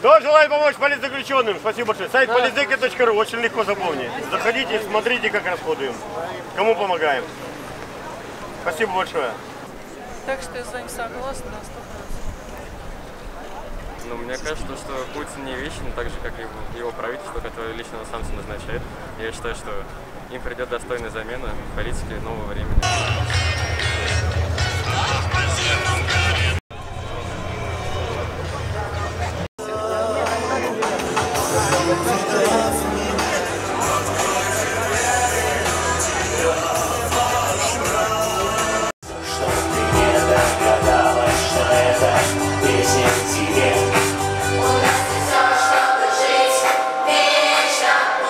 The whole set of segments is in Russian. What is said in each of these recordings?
Кто желает помочь политзаключенным? Спасибо большое. Сайт политзека.ру, очень легко запомнить. Заходите, смотрите, как расходуем. Кому помогаем. Спасибо большое. Так что я с вами согласна на 100%. Ну, мне кажется, что Путин не вечен, так же, как и его правительство, которое лично он сам назначает. Я считаю, что им придет достойная замена в политике нового времени.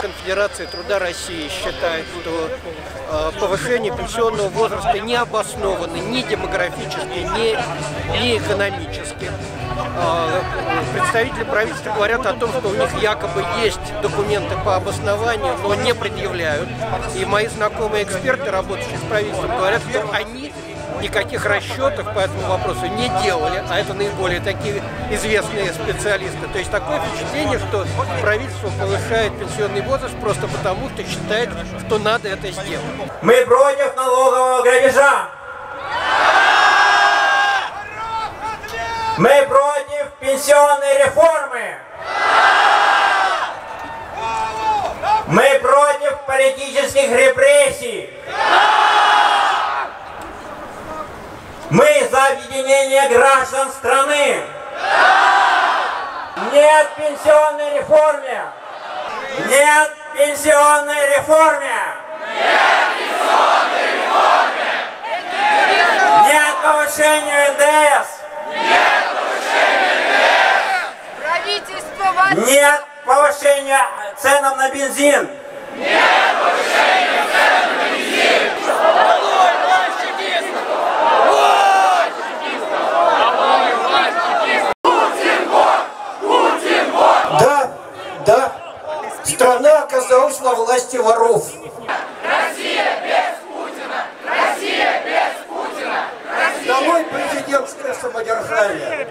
Конфедерация труда России считает, что э, повышение пенсионного возраста не обосновано ни демографически, ни, ни экономически. Э, представители правительства говорят о том, что у них якобы есть документы по обоснованию, но не предъявляют. И мои знакомые эксперты, работающие с правительством, говорят, что они никаких расчетов по этому вопросу не делали, а это наиболее такие известные специалисты. То есть такое впечатление, что правительство повышает пенсионный возраст просто потому, что считает, что надо это сделать. Мы против налогового грабежа. Мы против пенсионной реформы. Мы против политических репрессий. Мы объединение граждан страны. Нет пенсионной реформе. Нет пенсионной реформе. Нет повышению НДС. Правительство вас Нет повышения ценам на бензин. Да, да, страна власти воров. Домой президентское самодержавие.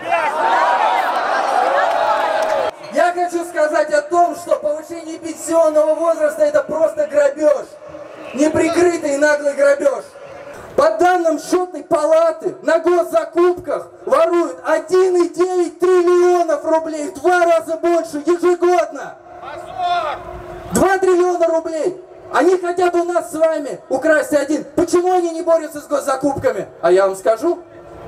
Я хочу сказать о том, что повышение пенсионного возраста это просто грабеж. Неприкрытый наглый грабеж. По данным счетной палаты, на госзакупках воруют 1,9 триллионов рублей, в два раза больше ежегодно. 2 триллиона рублей. Они хотят у нас с вами украсть один. Почему они не борются с госзакупками? А я вам скажу.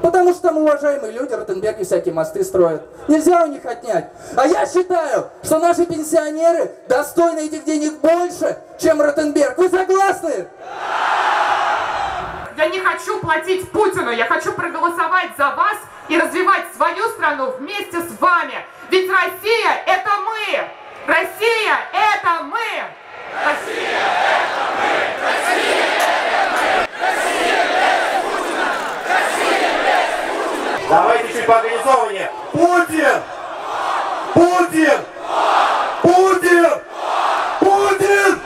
Потому что там уважаемые люди Ротенберги всякие мосты строят. Нельзя у них отнять. А я считаю, что наши пенсионеры достойны этих денег больше, чем Ротенберг. Вы согласны? Я не хочу платить Путину, я хочу проголосовать за вас и развивать свою страну вместе с вами. Ведь Россия – это мы! Россия – это мы! Давайте чуть поорганизованнее. Путин! Путин! Путин! Путин!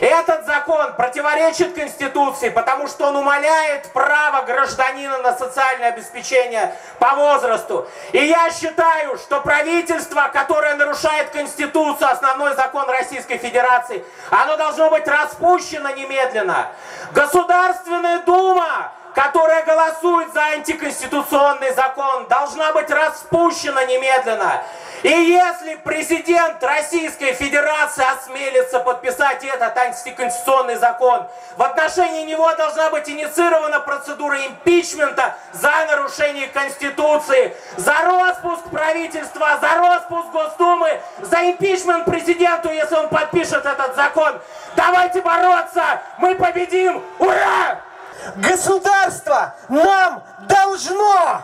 Этот закон противоречит Конституции, потому что он умаляет право гражданина на социальное обеспечение по возрасту. И я считаю, что правительство, которое нарушает Конституцию, основной закон Российской Федерации, оно должно быть распущено немедленно. Государственная Дума которая голосует за антиконституционный закон, должна быть распущена немедленно. И если президент Российской Федерации осмелится подписать этот антиконституционный закон, в отношении него должна быть инициирована процедура импичмента за нарушение Конституции, за распуск правительства, за распуск Госдумы, за импичмент президенту, если он подпишет этот закон. Давайте бороться! Мы победим! Ура! Государство нам должно!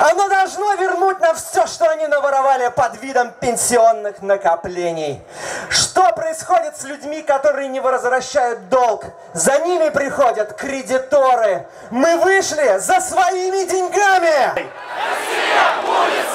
Оно должно вернуть нам все, что они наворовали под видом пенсионных накоплений. Что происходит с людьми, которые не возвращают долг? За ними приходят кредиторы. Мы вышли за своими деньгами! Россия будет!